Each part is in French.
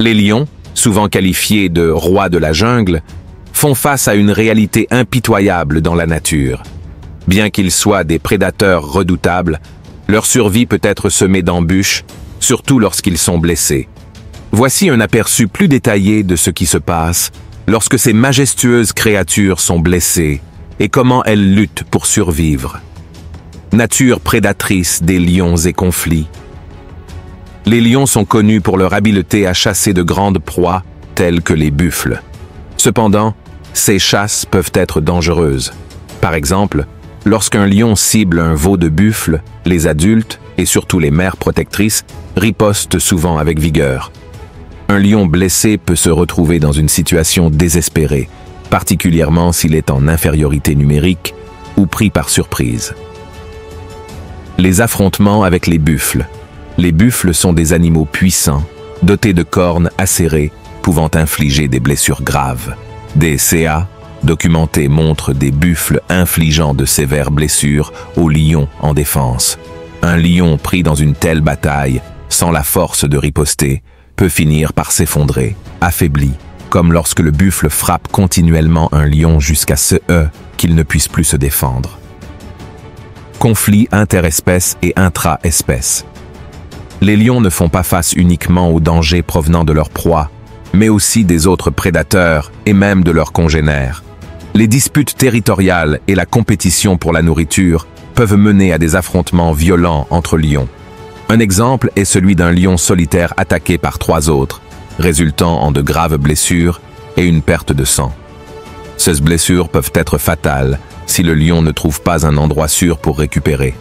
Les lions, souvent qualifiés de rois de la jungle, font face à une réalité impitoyable dans la nature. Bien qu'ils soient des prédateurs redoutables, leur survie peut être semée d'embûches, surtout lorsqu'ils sont blessés. Voici un aperçu plus détaillé de ce qui se passe lorsque ces majestueuses créatures sont blessées et comment elles luttent pour survivre. Nature prédatrice des lions et conflits. Les lions sont connus pour leur habileté à chasser de grandes proies, telles que les buffles. Cependant, ces chasses peuvent être dangereuses. Par exemple, lorsqu'un lion cible un veau de buffle, les adultes, et surtout les mères protectrices, ripostent souvent avec vigueur. Un lion blessé peut se retrouver dans une situation désespérée, particulièrement s'il est en infériorité numérique ou pris par surprise. Les affrontements avec les buffles. Les buffles sont des animaux puissants, dotés de cornes acérées, pouvant infliger des blessures graves. Des CA documentés montrent des buffles infligeant de sévères blessures aux lions en défense. Un lion pris dans une telle bataille, sans la force de riposter, peut finir par s'effondrer, affaibli, comme lorsque le buffle frappe continuellement un lion jusqu'à ce E qu'il ne puisse plus se défendre conflits interespèces et intra-espèces. Les lions ne font pas face uniquement aux dangers provenant de leur proie, mais aussi des autres prédateurs et même de leurs congénères. Les disputes territoriales et la compétition pour la nourriture peuvent mener à des affrontements violents entre lions. Un exemple est celui d'un lion solitaire attaqué par trois autres, résultant en de graves blessures et une perte de sang. Ces blessures peuvent être fatales si le lion ne trouve pas un endroit sûr pour récupérer.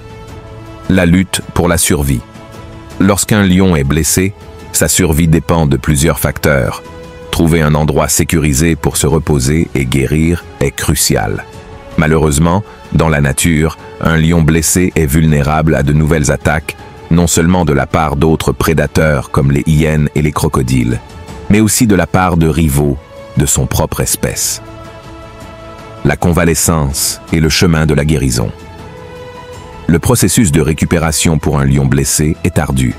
La lutte pour la survie. Lorsqu'un lion est blessé, sa survie dépend de plusieurs facteurs. Trouver un endroit sécurisé pour se reposer et guérir est crucial. Malheureusement, dans la nature, un lion blessé est vulnérable à de nouvelles attaques, non seulement de la part d'autres prédateurs comme les hyènes et les crocodiles, mais aussi de la part de rivaux de son propre espèce la convalescence et le chemin de la guérison. Le processus de récupération pour un lion blessé est ardu.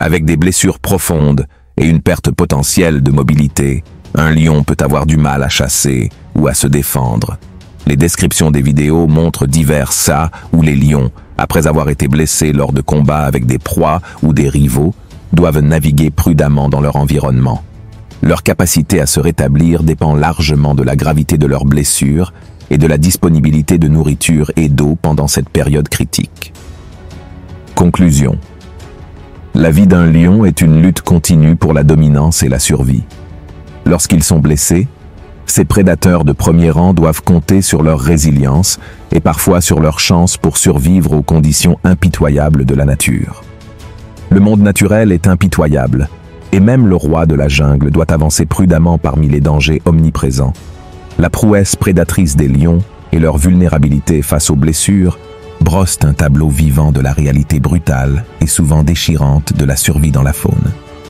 Avec des blessures profondes et une perte potentielle de mobilité, un lion peut avoir du mal à chasser ou à se défendre. Les descriptions des vidéos montrent divers cas où les lions, après avoir été blessés lors de combats avec des proies ou des rivaux, doivent naviguer prudemment dans leur environnement. Leur capacité à se rétablir dépend largement de la gravité de leurs blessures et de la disponibilité de nourriture et d'eau pendant cette période critique. Conclusion. La vie d'un lion est une lutte continue pour la dominance et la survie. Lorsqu'ils sont blessés, ces prédateurs de premier rang doivent compter sur leur résilience et parfois sur leur chance pour survivre aux conditions impitoyables de la nature. Le monde naturel est impitoyable, et même le roi de la jungle doit avancer prudemment parmi les dangers omniprésents. La prouesse prédatrice des lions et leur vulnérabilité face aux blessures brossent un tableau vivant de la réalité brutale et souvent déchirante de la survie dans la faune.